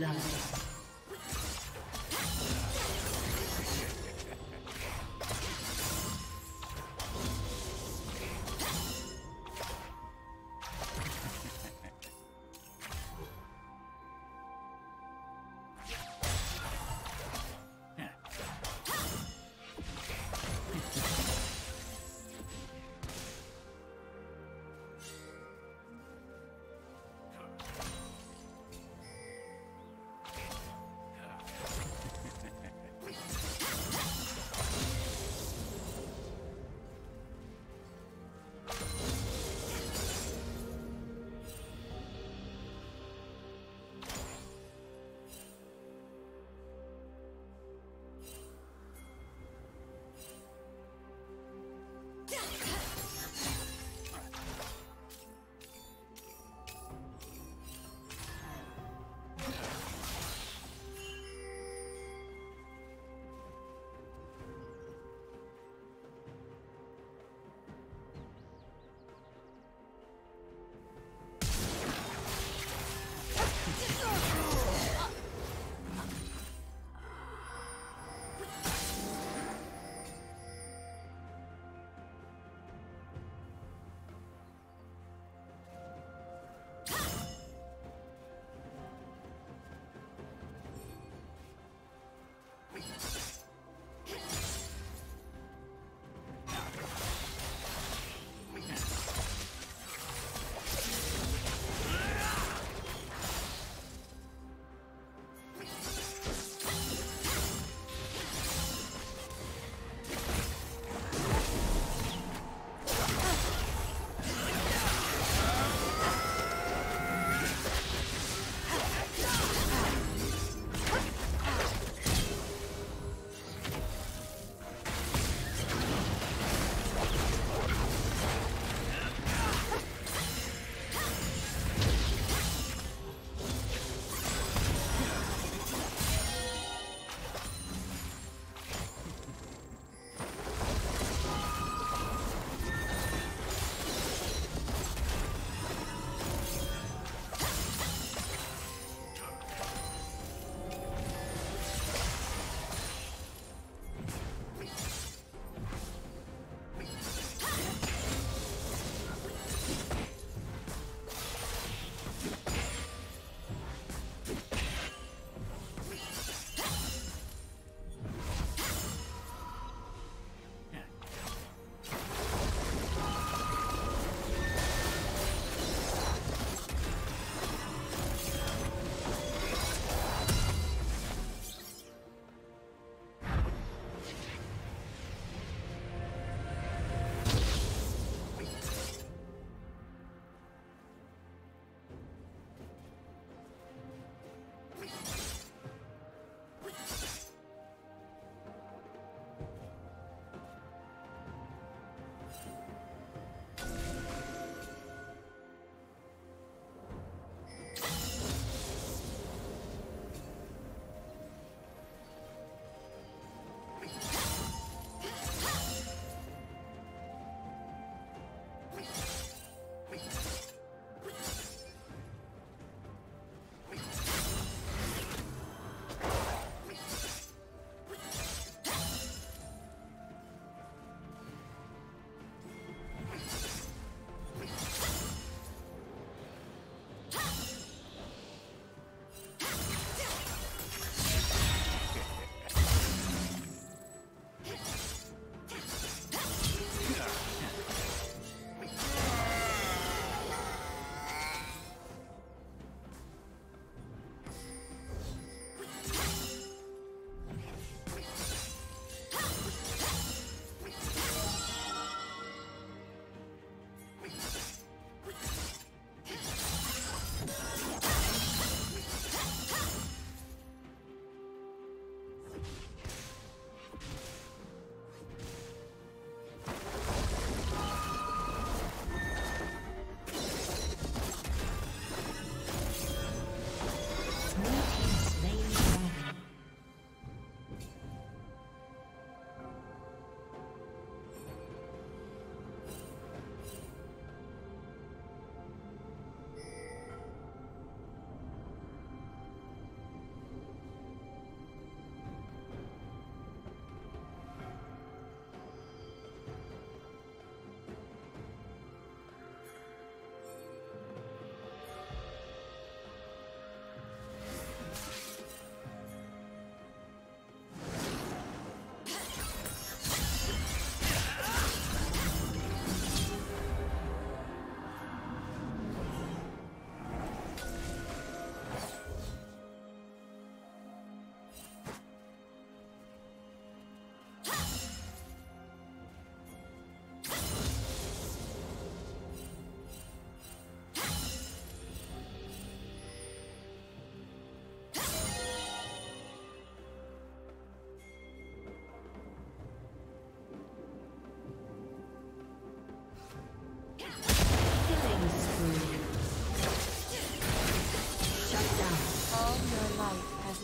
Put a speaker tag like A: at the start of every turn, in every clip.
A: First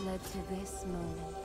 B: led to this moment.